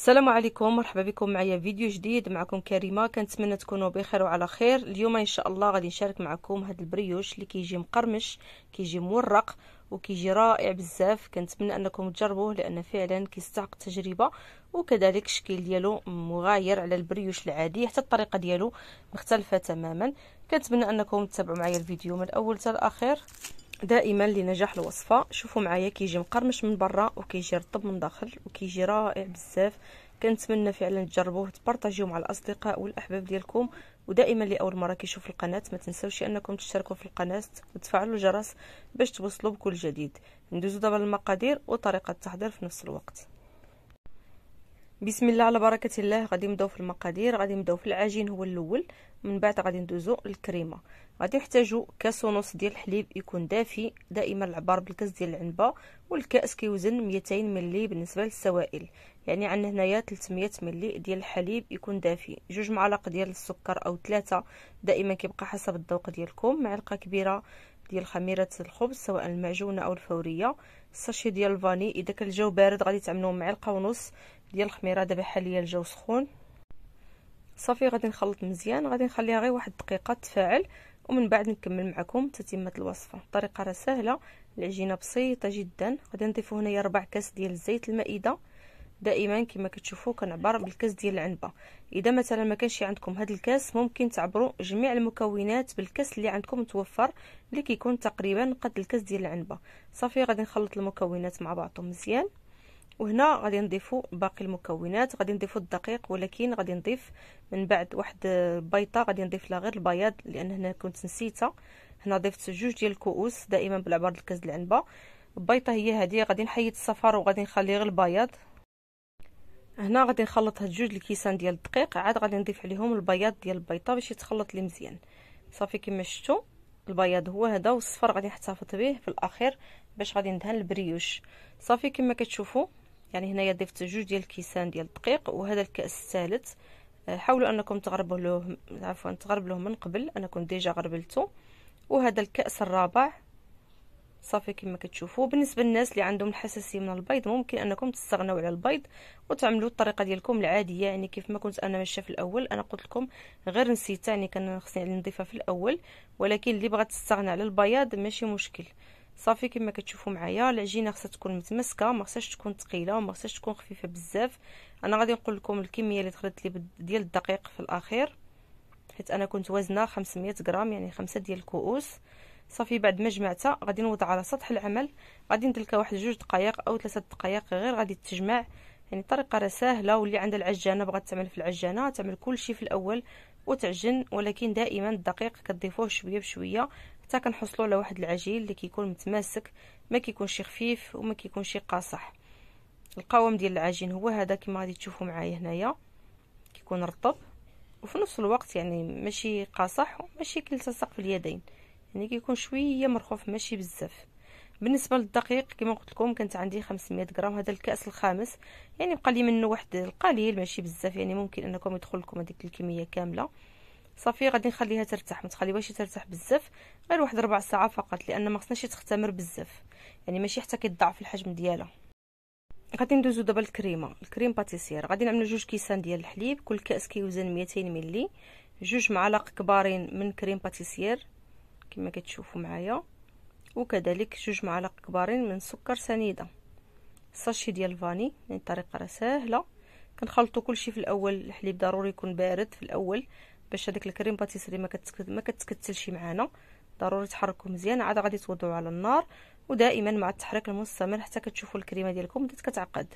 السلام عليكم مرحبا بكم معايا فيديو جديد. معكم كريمة كنتمنى تكونوا بخير وعلى خير. اليوم إن شاء الله غادي نشارك معكم هذا ال brioche اللي كيجي مقرمش كيجي مورق وكيجي رائع بزاف. كنتمنى أنكم تجربوه لأن فعلا كيستحق التجربة. وكذلك الشكل ديالو مغاير على ال brioche العادي حتى الطريقة ديالو مختلفة تماما. كنتمنى أنكم تتابعوا معايا الفيديو من الأول حتى الأخير. دائما لنجاح الوصفة. شوفوا معايا كيجي مقرمش من برا وكيجي رطب من داخل وكيجي رائع بزاف. كنتمنى فعلا تجربوه تبارطاجيوه مع الأصدقاء والأحباب ديالكم. ودائما لأول مرة كيشوف القناة ما تنساوش أنكم تشتركوا في القناة وتفعلوا الجرس باش توصلوا بكل جديد. ندوزو دابا للمقادير وطريقة التحضير في نفس الوقت. بسم الله على بركة الله. غادي نبداو في المقادير. غادي نبداو في العجين هو الأول. من بعد غادي ندوزو للكريمة. غادي نحتاجو كاس ونص ديال الحليب يكون دافي دائما العبار بالكاس ديال العنبة والكاس كيوزن 200 ملي بالنسبة للسوائل. يعني عندنا هنايا 300 ملي ديال الحليب يكون دافي. جوج معالق ديال السكر أو ثلاثة دائما كيبقى حسب الذوق ديالكم. معلقة كبيرة ديال خميرة الخبز سواء المعجونة أو الفورية. sachet ديال ال vanille. إذا كان الجو بارد غادي تعملوا معلقة ونص ديال الخميرة دابا حاليا الجو سخون. صافي غادي نخلط مزيان. غادي نخليها غير واحد الدقيقه تفاعل ومن بعد نكمل معكم تتمة الوصفة. الطريقة راه سهلة العجينة بسيطة جدا. غادي نضيفو هنايا ربع كاس ديال الزيت المائدة. دائما كما كتشوفوا كنعبر بالكاس ديال العنبة. إذا مثلا ما كانش عندكم هذا الكاس ممكن تعبروا جميع المكونات بالكاس اللي عندكم متوفر اللي كيكون تقريبا قد الكاس ديال العنبة. صافي غادي نخلط المكونات مع بعضهم مزيان. وهنا غادي نضيفوا باقي المكونات. غادي نضيفوا الدقيق ولكن غادي نضيف من بعد واحد البيضة. غادي نضيف لها غير البياض لأن هنا كنت نسيتها. هنا ضفت جوج ديال الكؤوس دائما بالعبار الكاس العنبة. البيضة هي هذه غادي نحيد الصفار وغادي نخلي غير البياض. هنا غادي نخلط هاد جوج الكيسان ديال الدقيق. عاد غادي نضيف عليهم البياض ديال البيضة باش يتخلط لي مزيان. صافي كما شفتوا البياض هو هذا والصفار غادي نحتفظ به في الأخير باش غادي ندهن ال brioche. صافي كما كتشوفوا يعني هنايا ضفت جوج ديال الكيسان ديال الدقيق وهذا الكأس الثالث. آه، حاولوا أنكم تغربوا له عفوا تغربلوه من قبل أنا كنت ديجا غربلته وهذا الكأس الرابع صافي كما كتشوفوا. بالنسبة للناس اللي عندهم الحساسية من البيض ممكن أنكم تستغنوا على البيض وتعملوا الطريقة ديالكم العادية. يعني كيف ما كنت أنا ماشية في الأول أنا قلت لكم غير نسيت يعني كان خصني نضيفها في الأول. ولكن اللي بغات تستغنى على البياض ماشي مشكل. صافي كما كتشوفوا معايا. العجينه خصها تكون متمسكة ما خصهاش تكون ثقيلة وما خصهاش تكون خفيفة بزاف. أنا غادي نقول لكم الكمية اللي دخلت لي ديال الدقيق في الأخير حيت أنا كنت وزنها 500 غرام يعني خمسة ديال الكؤوس. صافي بعد ما جمعتها غادي نوضع على سطح العمل. غادي لك واحد جوج دقائق أو ثلاثة دقائق غير غادي تجمع. يعني الطريقة راه سهلة واللي عندها العجانة بغات تعمل في العجانة تعمل كل شيء في الأول وتعجن. ولكن دائما الدقيق كتضيفوه شوية بشوية. حتى كنحصلوا على واحد العجين اللي كيكون متماسك ما كيكونش خفيف وما كيكونش قاصح. القوام ديال العجين هو هذا كما غادي تشوفوا معايا هنايا. كيكون رطب. وفي نفس الوقت يعني ماشي قاصح وماشي كيلتصق في اليدين. يعني كيكون شوية مرخوف ماشي بزاف. بالنسبة للدقيق كما قلت لكم كانت عندي 500 غرام. هذا الكأس الخامس. يعني بقى لي منه واحد القليل ماشي بزاف. يعني ممكن أنكم يدخل لكم هذيك الكمية كاملة. صافي غادي نخليها ترتاح. ما تخليوهاش ترتاح بزاف غير واحد ربع ساعة فقط لأن ما خصناش تختمر بزاف. يعني ماشي حتى كيضعف الحجم ديالها. غادي ندوزو دابا الكريمة. ال crème pâtissière. غادي نعملو جوج كيسان ديال الحليب كل كأس كيوزن 200 ملي. جوج معالق كبارين من crème pâtissière كما كتشوفوا معايا. وكذلك جوج معالق كبارين من سكر سنيدة. sachet ديال ال vanille يعني الطريقة راه ساهله كنخلطوا كلشي في الأول. الحليب ضروري يكون بارد في الأول. باش هذاك الكريم باتيسري ما كتكتل ما كتكتلش معانا. ضروري تحركوا مزيان. عاد غادي توضعوا على النار. ودائما مع التحريك المستمر حتى كتشوفوا الكريمة ديالكم بدات كتعقد.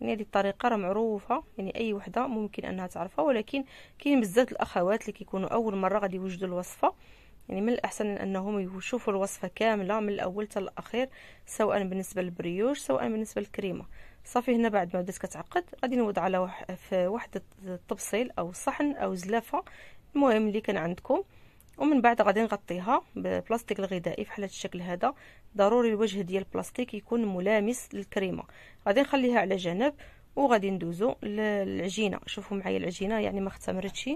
يعني هذه الطريقة راه معروفة. يعني أي وحدة ممكن أنها تعرفها. ولكن كاين بزاف الأخوات اللي كيكونوا أول مرة غادي يوجدوا الوصفة. يعني من الأحسن أنهم يشوفوا الوصفة كاملة من الأول حتى الأخير سواء بالنسبة للبريوش سواء بالنسبة للكريمة. صافي هنا بعد ما بدات كتعقد غادي نوضع على في واحد الطبسيل أو صحن أو زلافة المهم اللي كان عندكم. ومن بعد غادي نغطيها ببلاستيك الغذائي بحال هذا الشكل هذا. ضروري الوجه ديال البلاستيك يكون ملامس للكريمة. غادي نخليها على جنب وغادي ندوزو للعجينة. شوفوا معايا العجينة يعني ما اختمرتش.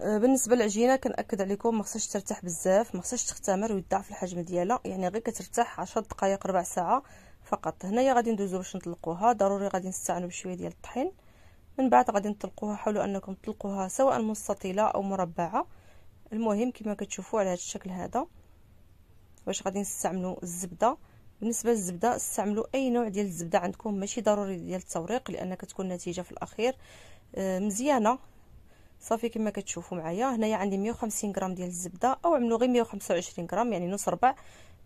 آه، بالنسبة للعجينة كنأكد عليكم ما خصهاش ترتاح بزاف ما خصهاش تختمر ويضاعف الحجم ديالها. يعني غير كترتاح 10 دقائق ربع ساعة. فقط. هنايا غادي ندوزو باش نطلقوها. ضروري غادي نستعملوا بشوية ديال الطحين. من بعد غادي نطلقوها حاولوا أنكم تطلقوها سواء مستطيلة أو مربعة. المهم كما كتشوفوا على هذا الشكل هذا. واش غادي نستعملوا الزبدة. بالنسبة للزبدة استعملوا أي نوع ديال الزبدة عندكم. ماشي ضروري ديال التوريق لأن كتكون النتيجه في الأخير. آه، مزيانة. صافي كما كتشوفوا معايا. هنايا عندي 150 غرام ديال الزبدة أو عملوا غير 125 غرام يعني نص ربع.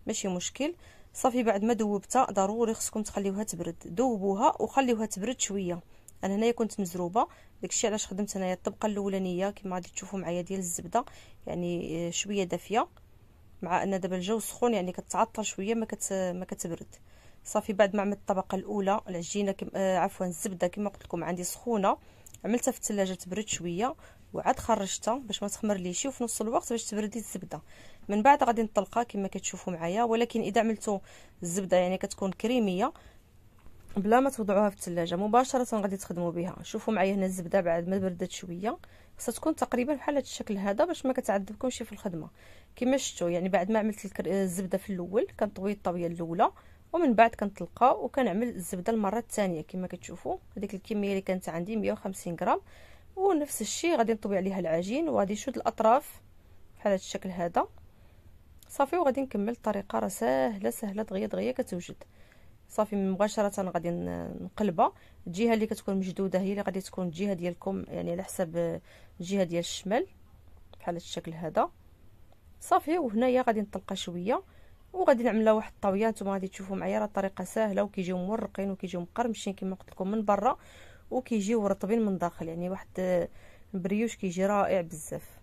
ماشي مشكل. صافي بعد ما ذوبتها ضروري خصكم تخليوها تبرد. ذوبوها وخليوها تبرد شوية. أنا هنايا كنت مزروبة. داكشي علاش خدمت أنايا؟ الطبقة الأولانية كما غادي تشوفوا معايا ديال الزبدة يعني آه، شوية دافية. مع أن دابا الجو سخون يعني كتعطل شوية ما كت ما كتبرد. صافي بعد ما عملت الطبقة الأولى العجينه كم... آه عفوا الزبدة كما قلت لكم عندي سخونة. عملتها في الثلاجه تبرد شوية. وعاد خرجتها باش ما تخمر ليش وفي نفس الوقت باش تبردي الزبدة. من بعد غادي نطلقها كما كتشوفوا معايا ولكن إذا عملتوا الزبدة يعني كتكون كريمية بلا ما توضعوها في الثلاجه مباشرة غادي تخدموا بها شوفوا معايا هنا الزبدة بعد ما بردت شوية. خصها تكون تقريبا بحال هذا الشكل هذا باش ما كتعذبكمش في الخدمة. كما شفتوا يعني بعد ما عملت الزبدة في الأول كنطوي الطويه الأولى ومن بعد كنطلقها وكنعمل الزبدة المرة الثانية. كما كتشوفوا هذيك الكمية اللي كانت عندي 150 غرام. ونفس الشيء غادي نطوي عليها العجين وغادي نشد الأطراف بحال هذا الشكل هذا. صافي وغادي نكمل الطريقة راه ساهلة سهله دغيا دغيا كتوجد. صافي مباشرة غادي نقلبها. الجهة اللي كتكون مشدودة هي اللي غادي تكون الجهة ديالكم يعني على حسب الجهة ديال الشمال بحال هذا الشكل هذا. صافي وهنايا غادي نطلقها شوية وغادي نعملها واحد الطاوية. نتوما غادي تشوفوا معايا راه الطريقة ساهلة وكيجيو مرقين وكيجيو مقرمشين كما قلت لكم من برا. وكيجيو رطبين من داخل يعني واحد البريوش كيجي رائع بزاف.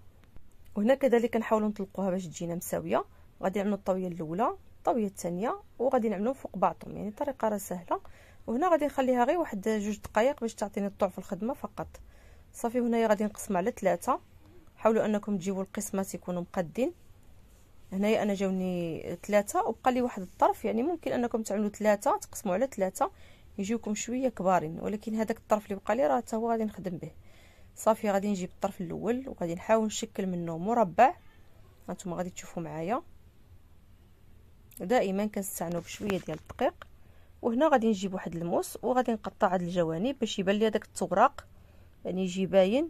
وهنا كذلك كنحاولوا نطلقوها باش تجينا مساوية. غادي نعملوا الطاوية الأولى الطاوية الثانية وغادي نعملوا فوق بعضهم يعني الطريقة راه سهلة. وهنا غادي نخليها غير واحد جوج دقائق باش تعطيني الطوع في الخدمة فقط. صافي هنايا غادي نقسم على ثلاثة. حاولوا أنكم تجيبوا القسمات يكونوا مقادين هنايا أنا جاوني ثلاثة وبقى لي واحد الطرف يعني ممكن أنكم تعملوا ثلاثة تقسموا على ثلاثة. يجيوكم شوية كبارين ولكن هذاك الطرف اللي بقى لي راه حتى هو غادي نخدم به. صافي غادي نجيب الطرف الأول وغادي نحاول نشكل منه مربع. هانتوما غادي تشوفوا معايا. دائما كنستعنوا بشوية ديال الدقيق. وهنا غادي نجيب واحد الموس وغادي نقطع هاد الجوانب باش يبان لي هذاك التوراق يعني يجي باين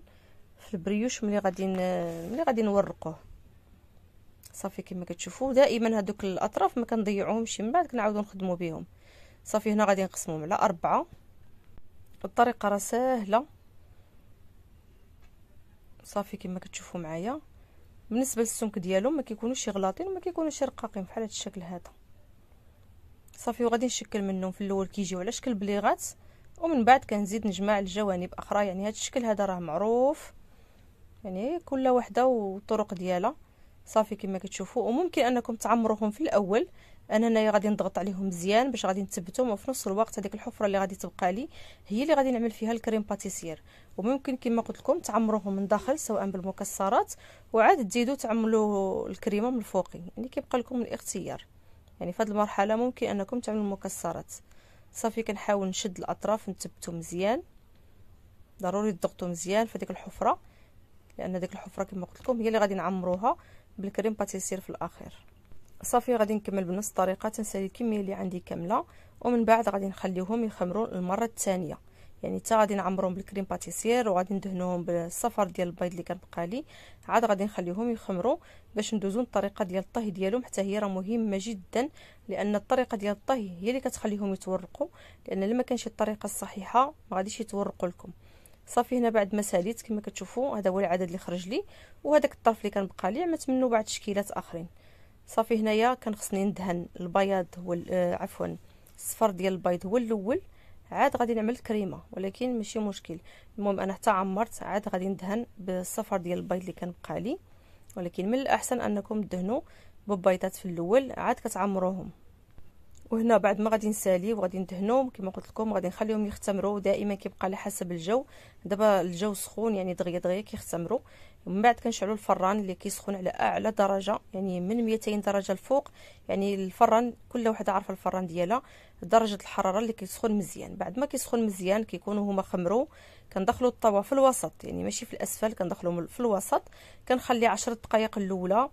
في البريوش ملي غادي ملي غادي نورقوه. صافي كما كتشوفوا دائما هذوك الأطراف ما كنضيعوهمش من بعد كنعاودو نخدموا بهم. صافي هنا غادي نقسمهم على أربعة. الطريقة راه ساهلة. صافي كما كتشوفوا معايا. بالنسبة للسمك ديالهم ما كيكونوش غلاطين وما كيكونوش رقاقين بحال هذا الشكل هذا. صافي وغادي نشكل منهم في الأول كيجيو على شكل بليغات. ومن بعد كنزيد نجمع الجوانب أخرى. يعني هذا الشكل هذا راه معروف. يعني كل وحدة والطرق ديالها. صافي كما كتشوفوا وممكن أنكم تعمروهم في الأول. أنا هنايا غادي نضغط عليهم مزيان باش غادي نثبتهم وفي نفس الوقت هذيك الحفرة اللي غادي تبقى لي هي اللي غادي نعمل فيها الكريم باتيسير. وممكن كما قلت لكم تعمروهم من داخل سواء بالمكسرات وعاد تزيدوا تعملوا الكريمة من الفوقي يعني كيبقى لكم الاختيار. يعني في هذه المرحلة ممكن أنكم تعملوا المكسرات. صافي كنحاول نشد الأطراف نثبتو مزيان. ضروري تضغطوا مزيان في ديك الحفرة لأن ديك الحفرة كما قلت لكم هي اللي غادي نعمروها بالكريم باتيسير في الأخير. صافي غادي نكمل بنفس الطريقة. تنسالي الكمية اللي عندي كاملة ومن بعد غادي نخليهم يخمروا المرة الثانية. يعني حتى غادي نعمرهم بالكريم باتيسير وغادي ندهنوهم بالصفر ديال البيض اللي كان بقى لي. عاد غادي نخليهم يخمروا باش ندوزو الطريقة ديال الطهي ديالهم. حتى هي راه مهمة جدا لأن الطريقة ديال الطهي هي اللي كتخليهم يتورقوا. لأن لما كانش الطريقة الصحيحة ما غاديش يتورقوا لكم. صافي هنا بعد ما ساليت كما كتشوفوا هذا هو العدد اللي خرج لي. وهذاك الطرف اللي كان بقى لي عملت منه بعض التشكيلات آخرين. صافي هنايا كان خصني ندهن البياض هو آه عفوا الصفر ديال البيض هو الأول عاد غادي نعمل كريمة ولكن ماشي مشكل. المهم أنا حتى عمرت عاد غادي ندهن بالصفر ديال البيض اللي كان بقى لي. ولكن من الأحسن أنكم تدهنوا ببيضات في الأول عاد كتعمروهم. وهنا بعد ما غادي نسالي وغادي ندهنهم كما قلت لكم غادي نخليهم يختمروا دائما كيبقى على حسب الجو. دابا الجو سخون يعني دغيا دغيا كيختمروا ومن بعد كنشعلوا الفران اللي كيسخن على أعلى درجة يعني من 200 درجة الفوق يعني الفران كل وحدة عارفة الفران ديالها. درجة الحرارة اللي كيسخن مزيان. بعد ما كيسخن مزيان كيكونوا هما خمروا كندخلوا الطاوه في الوسط يعني ماشي في الأسفل كندخلوا في الوسط. كنخلي 10 دقائق الأولى.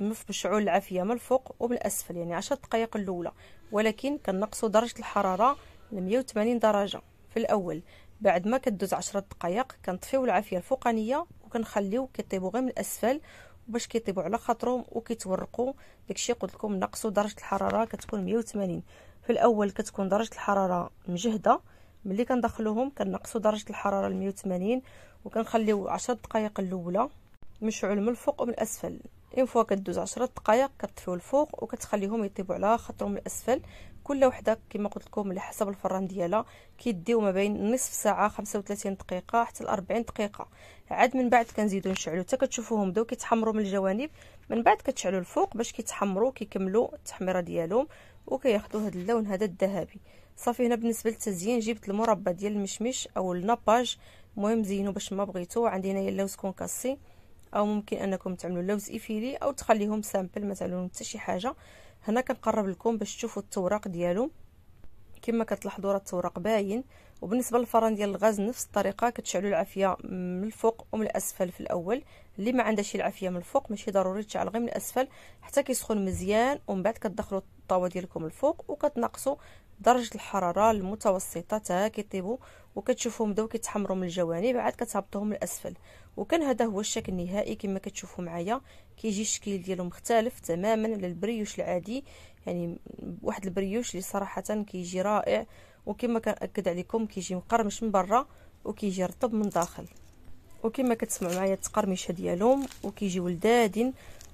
مشعول العافية من الفوق ومن الاسفل يعني 10 دقائق الأولى. ولكن كنقصوا درجة الحرارة ل 180 درجة في الأول. بعد ما كدوز عشرة دقائق كنطفيو العافية الفوقانية وكنخليو كيطيبوا غير من الأسفل. باش كيطيبوا على خاطرهم وكيتورقوا داكشي قلت لكم نقصوا درجة الحرارة كتكون 180 في الأول كتكون درجة الحرارة مجهدة. ملي كندخلوهم كنقصوا درجة الحرارة ل 180 وكنخليو 10 دقائق الأولى مشعول من الفوق ومن الأسفل. une fois كدوز 10 دقائق كطفيو الفوق وكتخليهم يطيبوا على خاطرهم الأسفل. كل وحدة كما قلت لكم على حسب الفران ديالها كيديو ما بين نصف ساعة 35 دقيقة حتى ل 40 دقيقة. عاد من بعد كنزيدو نشعلو حتى كتشوفوهم بداو كيتحمروا من الجوانب من بعد كتشعلو الفوق باش كيتحمروا كيكملوا التحميرة ديالهم وكياخذوا هذا اللون هذا الذهبي. صافي هنا بالنسبة للتزيين جبت المربى ديال المشمش أو ال nappage. المهم زينوا باش ما بغيتو عندي هنايا اللوز concassé. أو ممكن أنكم تعملوا لوز effilé أو تخليهم simple ما تعملوا حتى شي حاجة. هنا كنقرب لكم باش تشوفوا التوراق ديالو. كما كتلاحظوا راه التوراق باين. وبالنسبة للفران ديال الغاز نفس الطريقة كتشعلوا العافية من الفوق ومن الأسفل في الأول. اللي ما عندهاش العافية من الفوق ماشي ضروري تشعل غير من الأسفل حتى كيسخن مزيان. ومن بعد كتدخلوا الطاوة ديالكم الفوق وكتنقصوا درجة الحرارة المتوسطة حتى كيطيبوا وكتشوفوهم بداو كيتحمروا من الجوانب عاد كتهبطوهم من الاسفل وكان هذا هو الشكل النهائي كما كتشوفوا معايا. كيجي الشكل ديالو مختلف تماما على البريوش العادي يعني واحد البريوش اللي صراحة كيجي رائع. وكما كنأكد عليكم كيجي مقرمش من برا وكيجي رطب من داخل. وكما كتسمعوا معايا التقرمشة ديالهم وكيجيو لذاذين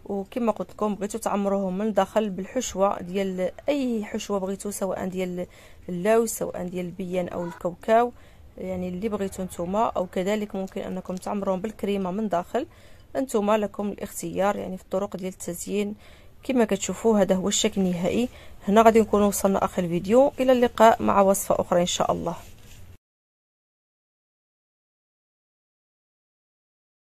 وكما قلت لكم بغيتو تعمروهم من داخل بالحشوة ديال أي حشوة بغيتو سواء ديال اللوز سواء ديال البيان أو الكاوكاو يعني اللي بغيتو نتوما. أو كذلك ممكن أنكم تعمروهم بالكريمة من داخل. أنتم لكم الاختيار يعني في الطرق ديال التزيين. كما كتشوفوا هذا هو الشكل النهائي. هنا غادي نكون وصلنا آخر الفيديو. إلى اللقاء مع وصفة أخرى إن شاء الله.